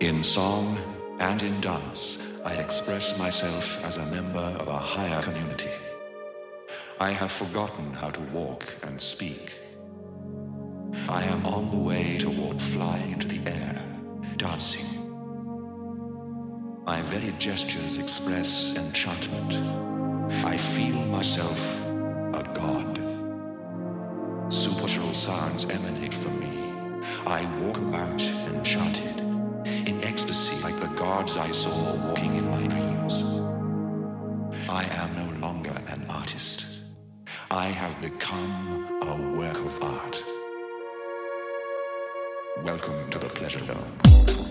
In song and in dance, I express myself as a member of a higher community. I have forgotten how to walk and speak. I am on the way toward flying into the air, dancing. My very gestures express enchantment. I feel myself a god. Supernatural sounds emanate from me. I walk about enchanted, gods I saw walking in my dreams. I am no longer an artist. I have become a work of art. Welcome to the Pleasure Dome.